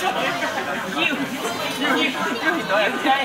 you, you, you, you,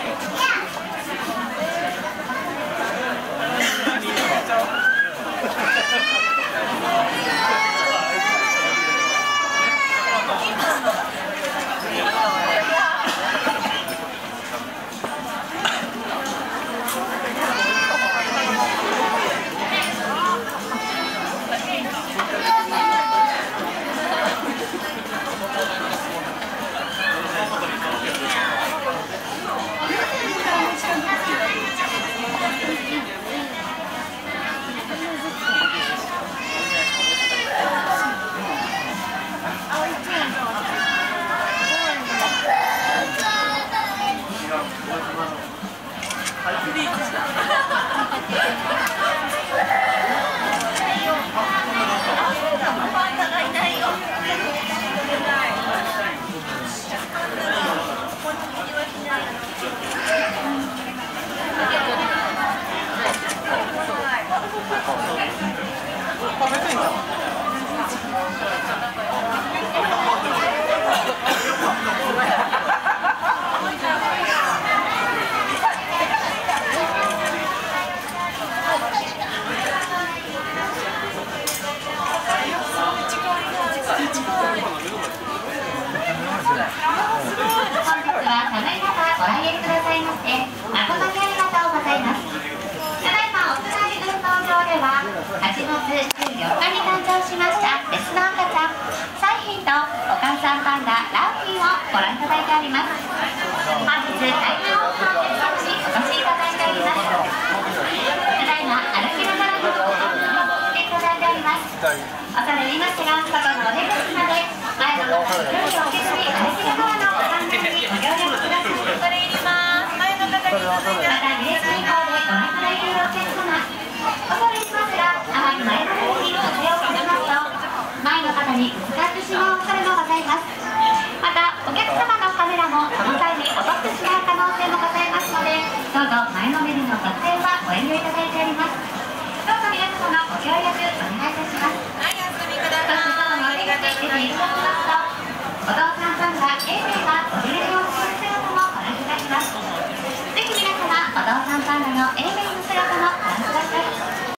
ご来園くださいまして誠にありがとうございます。8月14日に誕生しました。メスの赤ちゃん。サイヒンとお母さんパンダラウフィーをご覧いただいております。本日大変多くのお客様にお越しいただいております。ただいま歩きながらのご覧に来ていただいております。恐れ入りますが外のお出口まで前の方に来るとお客に歩きながらのおご覧にご協力ください恐れ入ります。前の方にまた入れ口以降でご覧いただいているお客様恐れ入りますがーナの